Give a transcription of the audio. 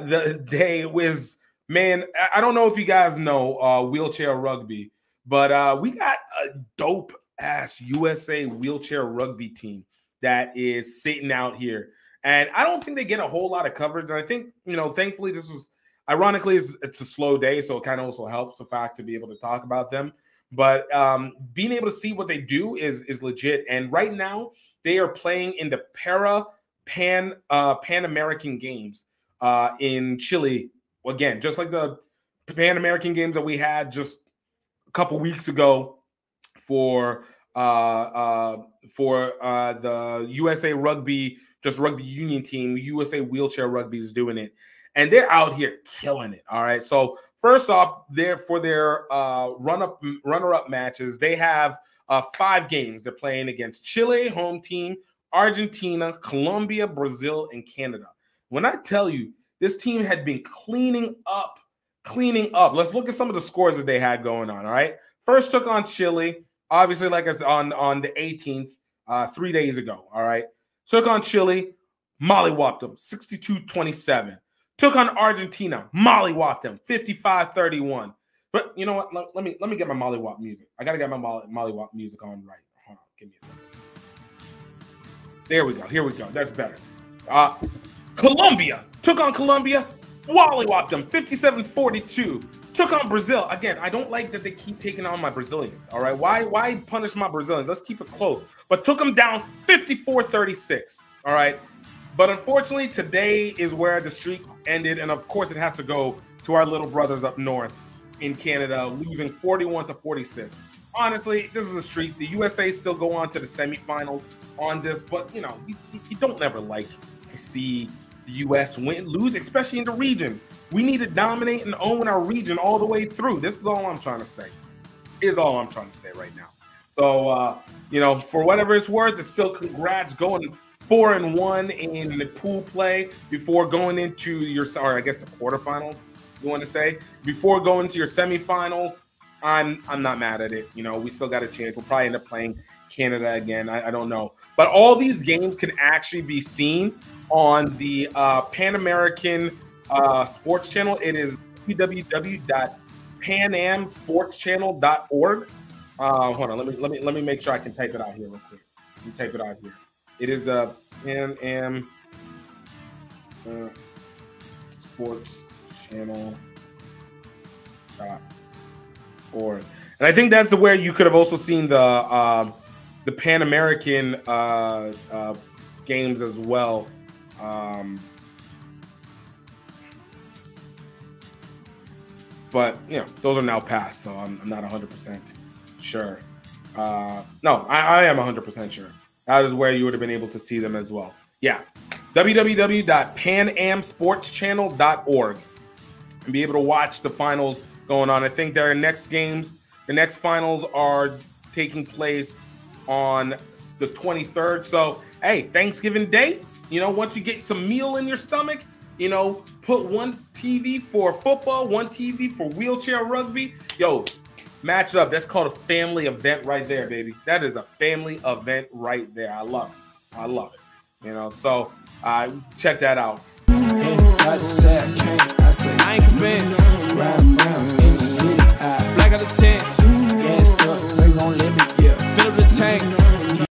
the day was man. I don't know if you guys know uh, wheelchair rugby, but uh, we got a dope ass USA wheelchair rugby team that is sitting out here, and I don't think they get a whole lot of coverage. And I think you know, thankfully, this was ironically it's, it's a slow day, so it kind of also helps the fact to be able to talk about them. But um, being able to see what they do is is legit. And right now, they are playing in the para pan uh, Pan American Games uh, in Chile. Again, just like the Pan American Games that we had just a couple weeks ago for uh, uh, for uh, the USA Rugby, just rugby union team. USA Wheelchair Rugby is doing it, and they're out here killing it. All right, so first off, there for their uh, run up runner up matches, they have uh, five games. They're playing against Chile, home team, Argentina, Colombia, Brazil, and Canada. When I tell you this team had been cleaning up, cleaning up. Let's look at some of the scores that they had going on. All right. First took on Chile, obviously, like I said, on, on the 18th, uh, three days ago. All right. Took on Chile, mollywopped them 62 27. Took on Argentina, mollywopped them 55 31. But you know what? Let, me let me get my mollywop music. I gotta get my molly, mollywop music on right. Hold on, give me a second. There we go. Here we go. That's better. Uh, Colombia took on Colombia, wallywopped them 57-42. Took on Brazil. Again, I don't like that they keep taking on my Brazilians. All right. Why why punish my Brazilians? Let's keep it close. But took them down 54-36. All right. But unfortunately, today is where the streak ended. And of course, it has to go to our little brothers up north in Canada, losing 41 to 46. Honestly, this is a streak. The USA still go on to the semifinals on this, but you know, you, you don't never like to see the US win, lose, especially in the region. We need to dominate and own our region all the way through. This is all I'm trying to say. Is all I'm trying to say right now. So, uh, you know, for whatever it's worth, it's still congrats going four and one in the pool play before going into your, sorry, I guess the quarterfinals. You want to say before going to your semifinals? I'm I'm not mad at it. You know, we still got a chance. We'll probably end up playing Canada again. I, I don't know, but all these games can actually be seen on the uh, Pan American uh, Sports Channel. It is www.panamsportschannel.org. Uh, hold on, let me let me let me make sure I can type it out here real quick. Let me type it out here. It is the Pan Am uh, Sports Channel dot org. And I think that's where you could have also seen the uh, the Pan American uh, uh, games as well. Um, but you know, those are now past, so I'm, I'm not 100 percent sure. Uh, no, I, I am 100 percent sure. That is where you would have been able to see them as well. Yeah, www.panamsportschannel.org and be able to watch the finals going on. I think their next games, the next finals are taking place on the 23rd. So, hey, Thanksgiving Day, you know, once you get some meal in your stomach, you know, put one TV for football, one TV for wheelchair rugby. Yo, match it up. That's called a family event right there, baby. That is a family event right there. I love it. I love it. You know, so uh, check that out. I ain't convinced.